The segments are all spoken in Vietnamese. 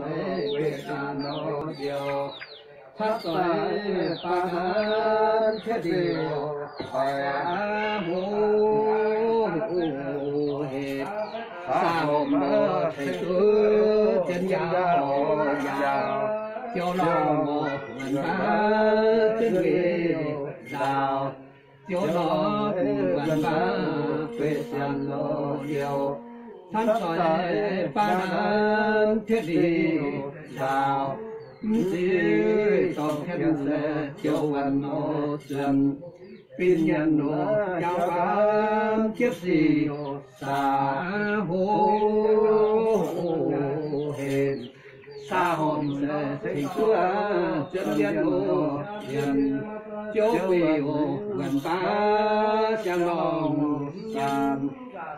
lễ việt nó điều thất tuệ ba hán thiết điều khỏe hô hệ sa hồn thầy cứ chân giáo giáo cho nó một lần ba chân vị đạo cho nó cùng lần ba quê điều thân tuệ ba hán thiết điều đạo chỉ trong thiên sẽ cho văn nó chân pin nhân nó cao bán kiếp gì xa hô hên xa hồn sẽ thành chúa chân nhân nó nhân chỗ quỳ hồ gần ba chẳng lòng sàn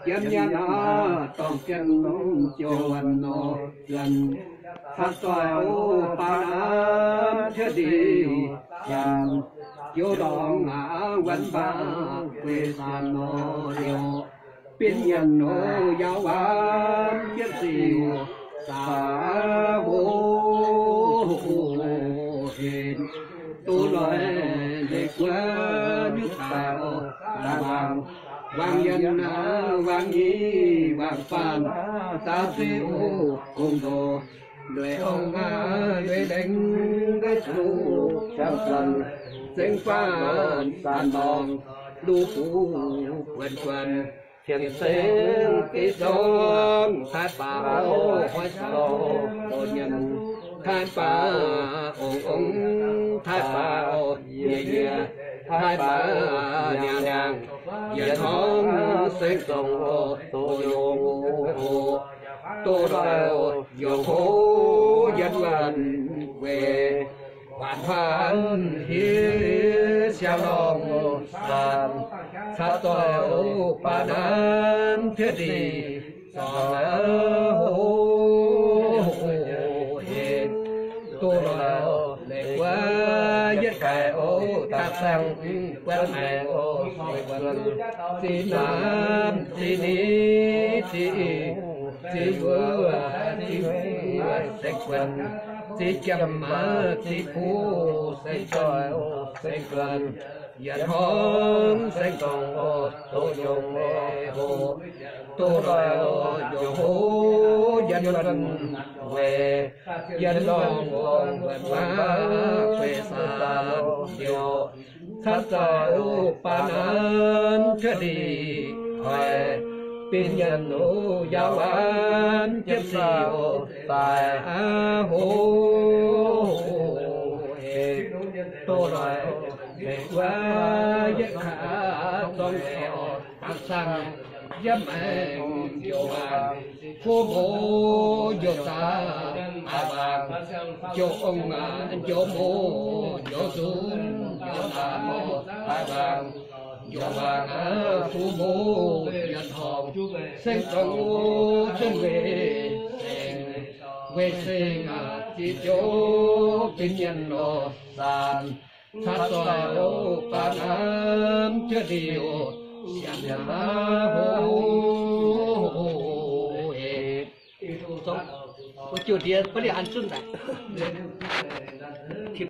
chân nhân nó tổng chân nó cho văn nó lần phát xoài ô ba đám thiết đi chàng chiếu đòn ngã quanh ba quê sàn nô liều biên nhân nô giáo bán kiếp siêu xa vô hiền tu loại lệ quá nước tạo là bằng vàng nhân vàng nhi vàng phàm ta siêu cùng đồ. Đuổi ông đuổi đánh cái chủ trong sân sinh pha sàn bòn đu phủ quần quần. Thiền sinh kỹ sông thái bảo hoài sầu đồ nhân. Thái bảo ông ông thái bảo nhẹ nhẹ thái bảo nhàng nhàng giờ thong sinh tổng tổ dùng tô đầu dòng hố dân lần về. Hoàn hoàn hiến xa lòng sàn sát tội ba đan thiết đi sò sang quan mẹ ô quen xin nam xin ni xin chỉ vừa chỉ vừa sẽ quên chỉ chăm mà chỉ phú sẽ trời sẽ quên Dạ dân hôn sẽ còn ô tô dùng hồ. Tô đòi dù hô dân lần về. Dân lòng còn về má về xa điều thắt ô pa nan thế đi hoài bên nhân ô giáo an kiếp ô tài hô tô lại để qua nhất khả tôn nghèo sang dâm anh diệu vàng phố bố ta à vàng chỗ ông à chỗ mô chỗ xuống chỗ ta mô à chỗ vàng à phố bố nhân hồng sinh cầu chân về về sinh à chỉ chỗ kinh nhân lo sàn sát tòa ô pa nam chưa điều xiang nhân hô hô ê có chủ điện có đi ăn chung đấy